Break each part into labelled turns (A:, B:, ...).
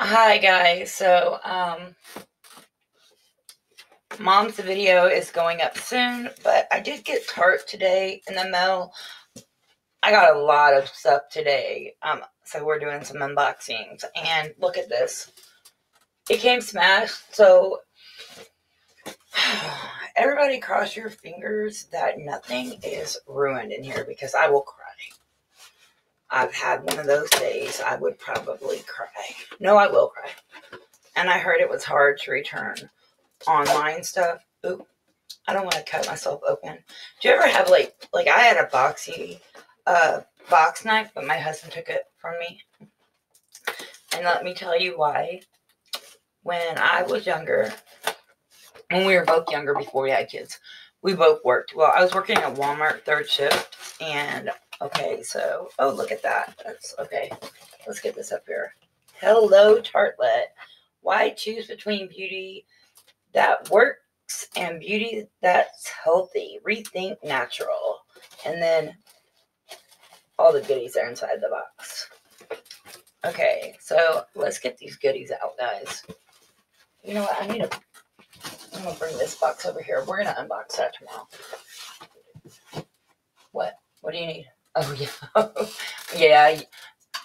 A: Hi guys. So um mom's video is going up soon, but I did get Tarte today in the mail. I got a lot of stuff today. Um so we're doing some unboxings and look at this. It came smashed, so everybody cross your fingers that nothing is ruined in here because I will cry. I've had one of those days. I would probably cry. No, I will cry. And I heard it was hard to return online stuff. Ooh, I don't want to cut myself open. Do you ever have like like I had a boxy uh box knife, but my husband took it from me. And let me tell you why. When I was younger, when we were both younger before we had kids, we both worked. Well, I was working at Walmart third shift and Okay, so, oh, look at that. That's okay. Let's get this up here. Hello, Tartlet. Why choose between beauty that works and beauty that's healthy? Rethink natural. And then all the goodies are inside the box. Okay, so let's get these goodies out, guys. You know what? I need to. I'm gonna bring this box over here. We're gonna unbox that tomorrow. What? What do you need? Oh yeah, yeah.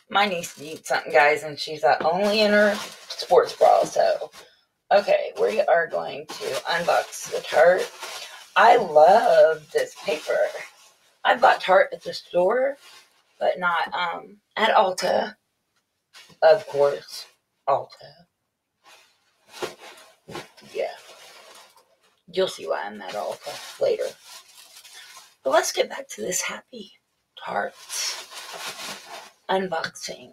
A: My niece needs something, guys, and she's uh, only in her sports bra. So, okay, we are going to unbox the Tarte. I love this paper. I bought Tarte at the store, but not um at Ulta, of course. Ulta. Yeah. You'll see why I'm at Ulta later. But let's get back to this happy parts unboxing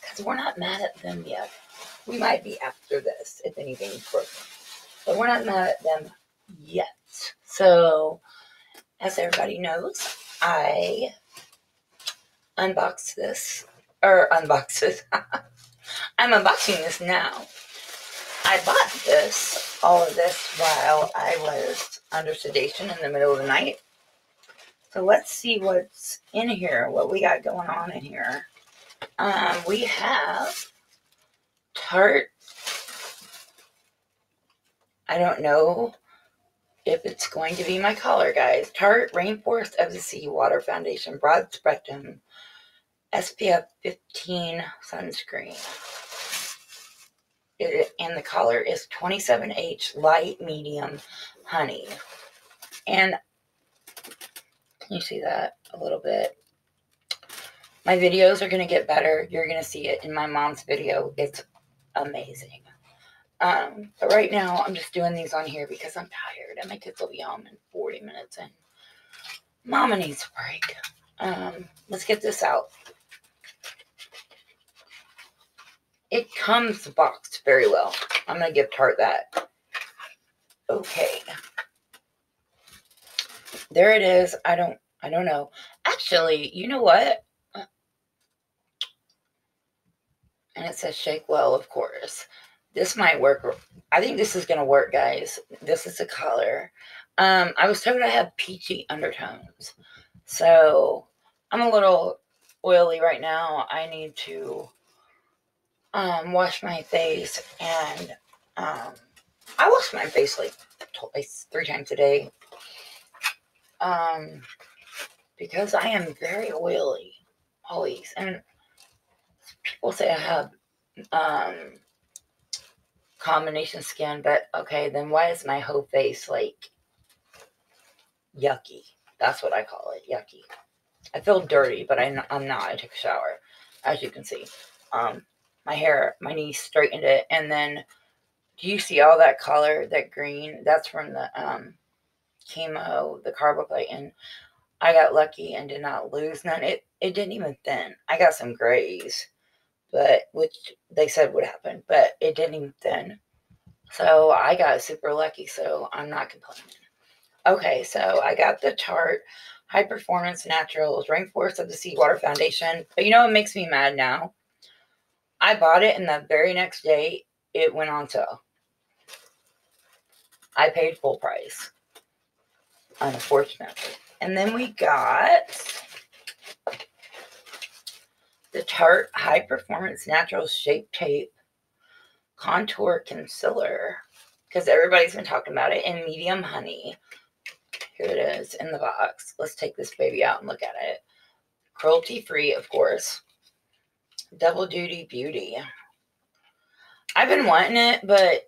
A: because we're not mad at them yet. We might be after this if anything's broken, but we're not mad at them yet. So, as everybody knows, I unboxed this or unboxed it. I'm unboxing this now. I bought this, all of this, while I was under sedation in the middle of the night. So let's see what's in here, what we got going on in here. Um, we have Tarte. I don't know if it's going to be my color, guys. Tarte Rainforest of the Sea Water Foundation Broad Spectrum SPF 15 sunscreen. It, and the color is 27H light medium honey. And you see that a little bit? My videos are going to get better. You're going to see it in my mom's video. It's amazing. Um, but right now, I'm just doing these on here because I'm tired and my kids will be home in 40 minutes and mama needs a break. Um, let's get this out. It comes boxed very well. I'm going to give Tarte that. Okay there it is. I don't I don't know. Actually, you know what? And it says shake well, of course. This might work. I think this is gonna work, guys. This is the color. Um, I was told I have peachy undertones. So I'm a little oily right now. I need to um, wash my face and um, I wash my face like twice, three times a day um, because I am very oily, always. And people say I have um, combination skin, but okay, then why is my whole face like yucky? That's what I call it, yucky. I feel dirty, but I, I'm not. I took a shower, as you can see. Um, my hair, my niece straightened it, and then do you see all that color, that green? That's from the um, chemo, the carboplatin. I got lucky and did not lose none. It it didn't even thin. I got some grays, but which they said would happen, but it didn't even thin. So I got super lucky. So I'm not complaining. Okay, so I got the Tarte High Performance Naturals Rainforest of the Seawater Foundation. But you know what makes me mad now? I bought it and the very next day it went on sale. I paid full price unfortunately. And then we got the Tarte High Performance Natural Shape Tape Contour Concealer because everybody's been talking about it in medium honey. Here it is in the box. Let's take this baby out and look at it. Cruelty free, of course. Double duty beauty. I've been wanting it, but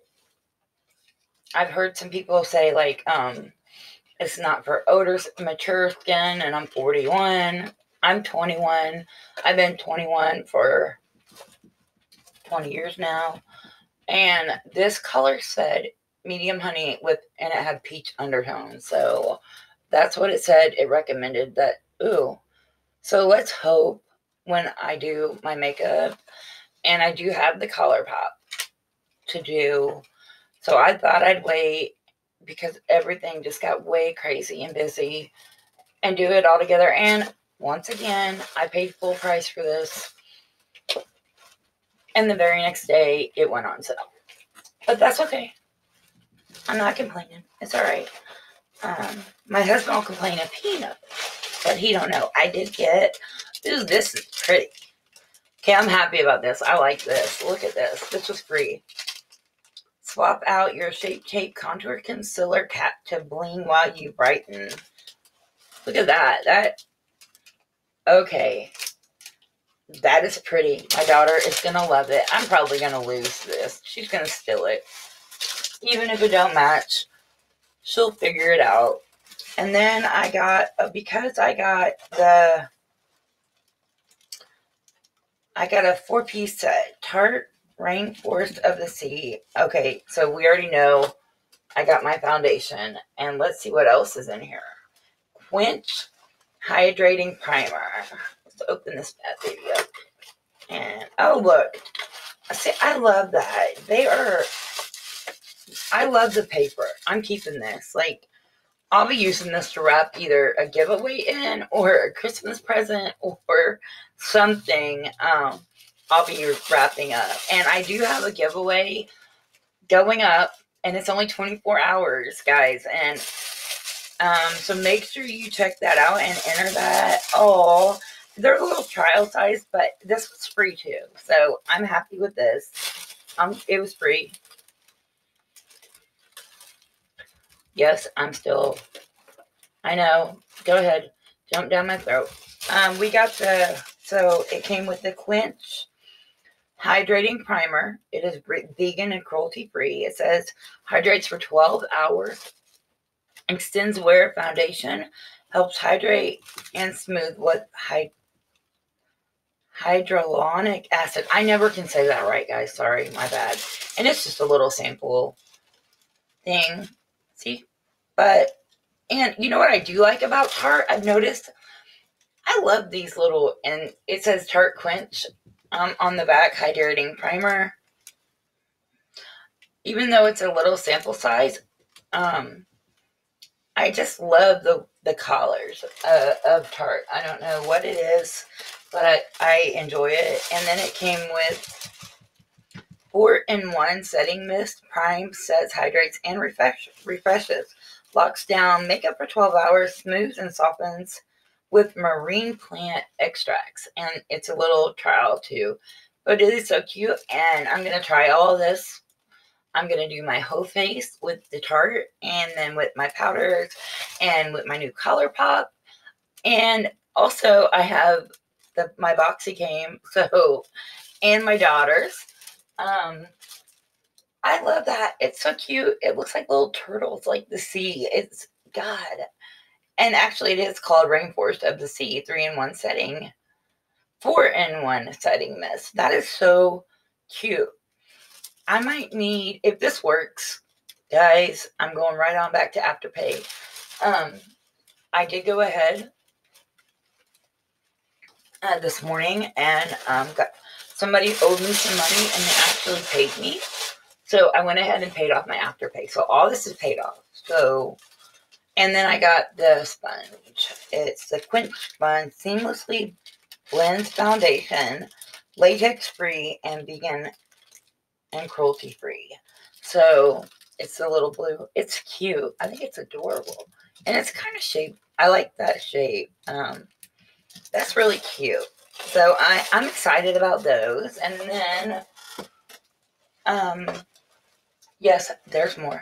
A: I've heard some people say like um it's not for older mature skin and I'm 41. I'm 21. I've been 21 for 20 years now. And this color said medium honey with and it had peach undertone. So that's what it said. It recommended that ooh. So let's hope when I do my makeup and I do have the ColourPop to do. So I thought I'd wait because everything just got way crazy and busy and do it all together. And once again, I paid full price for this. And the very next day, it went on sale. But that's okay. I'm not complaining. It's all right. Um, my husband will complain a peanut, but he don't know. I did get. Ooh, this is pretty. Okay, I'm happy about this. I like this. Look at this. This was free. Swap out your Shape Tape Contour Concealer Cap to bling while you brighten. Look at that. That, okay. That is pretty. My daughter is going to love it. I'm probably going to lose this. She's going to steal it. Even if it don't match, she'll figure it out. And then I got, uh, because I got the, I got a four piece set. Rainforest of the Sea. Okay, so we already know I got my foundation. And let's see what else is in here. Quench Hydrating Primer. Let's open this bad baby up. And, oh, look. See, I love that. They are, I love the paper. I'm keeping this. Like, I'll be using this to wrap either a giveaway in or a Christmas present or something. Um, I'll be wrapping up. And I do have a giveaway going up, and it's only 24 hours, guys. And um, so make sure you check that out and enter that. Oh, they're a little trial size, but this was free too. So I'm happy with this. Um, it was free. Yes, I'm still. I know. Go ahead. Jump down my throat. Um, we got the. So it came with the quench hydrating primer. It is vegan and cruelty free. It says hydrates for 12 hours, extends wear foundation, helps hydrate and smooth with hy- hydrolonic acid. I never can say that right, guys. Sorry, my bad. And it's just a little sample thing. See? But, and you know what I do like about Tarte? I've noticed I love these little, and it says Tarte Quench um, on the back hydrating primer. Even though it's a little sample size, um, I just love the the collars uh, of Tarte. I don't know what it is, but I, I enjoy it. And then it came with four in one setting mist, primes, sets, hydrates, and refresh, refreshes. Locks down makeup for 12 hours, smooths and softens with marine plant extracts. And it's a little trial too. But it is so cute. And I'm going to try all this. I'm going to do my whole face with the Tarte and then with my powders and with my new ColourPop. And also I have the my boxy came. So, and my daughter's. Um, I love that. It's so cute. It looks like little turtles, like the sea. It's God. And actually, it is called Rainforest of the Sea, three in one setting, four in one setting mist. That is so cute. I might need, if this works, guys, I'm going right on back to Afterpay. Um, I did go ahead uh, this morning and um, got somebody owed me some money and they actually paid me. So I went ahead and paid off my Afterpay. So all this is paid off. So and then I got the sponge. It's the Quench Sponge Seamlessly Blends Foundation, latex free and vegan and cruelty free. So it's a little blue. It's cute. I think it's adorable. And it's kind of shaped. I like that shape. Um, that's really cute. So I, I'm excited about those. And then, um, yes, there's more.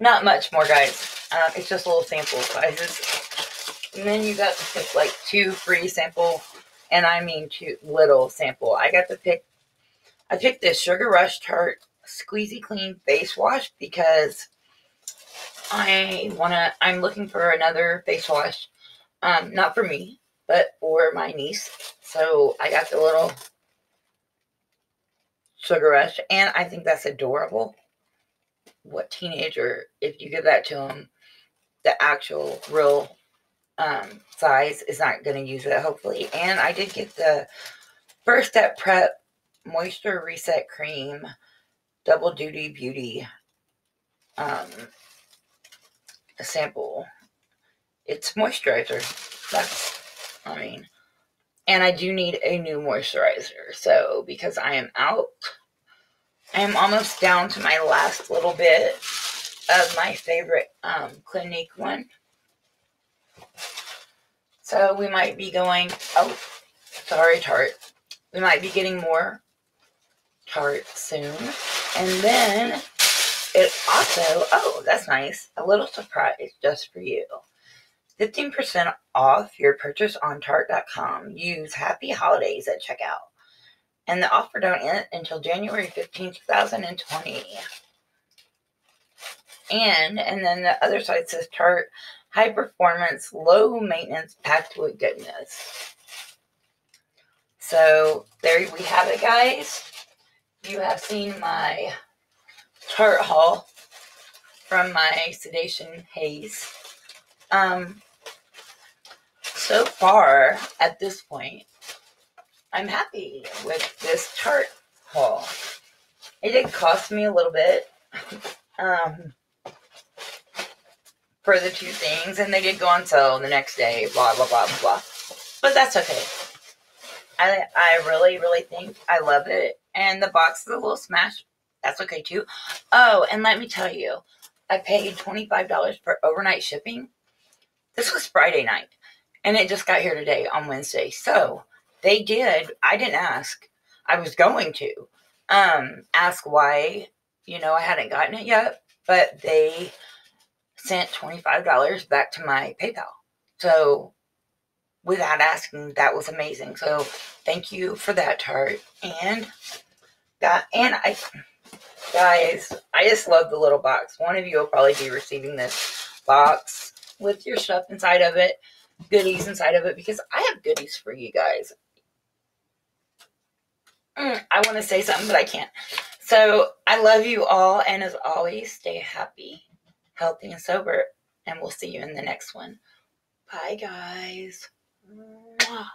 A: Not much more, guys. Uh, it's just little sample sizes. And then you got to pick like two free sample, and I mean two little sample. I got to pick, I picked this Sugar Rush Tarte Squeezy Clean Face Wash because I want to, I'm looking for another face wash. Um, not for me, but for my niece. So I got the little Sugar Rush, and I think that's adorable. What teenager, if you give that to them, the actual real um, size is not going to use it, hopefully. And I did get the First Step Prep Moisture Reset Cream Double Duty Beauty um, sample. It's moisturizer. That's, I mean, and I do need a new moisturizer. So, because I am out, I am almost down to my last little bit of my favorite um, Clinique one. So, we might be going, oh, sorry, Tarte. We might be getting more Tarte soon. And then it also, oh, that's nice. A little surprise just for you. 15% off your purchase on Tarte.com. Use Happy Holidays at checkout. And the offer don't end until January 15, 2020. And and then the other side says Tarte high performance, low maintenance, packed with goodness. So there we have it, guys. You have seen my Tarte haul from my sedation haze. Um, so far at this point, I'm happy with this Tarte haul. It did cost me a little bit um, for the two things, and they did go on sale the next day, blah, blah, blah, blah. But that's okay. I, I really, really think I love it. And the box is a little smash. That's okay too. Oh, and let me tell you, I paid $25 for overnight shipping. This was Friday night and it just got here today on Wednesday. So they did. I didn't ask. I was going to um, ask why, you know, I hadn't gotten it yet, but they sent $25 back to my PayPal. So without asking, that was amazing. So thank you for that, Tarte. And that, and I, guys, I just love the little box. One of you will probably be receiving this box with your stuff inside of it goodies inside of it because I have goodies for you guys. Mm, I want to say something, but I can't. So I love you all, and as always, stay happy, healthy, and sober. And we'll see you in the next one. Bye, guys. Mwah.